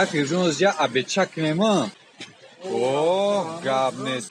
Ach, ajuns já a bechak memã. Oh, gabnes.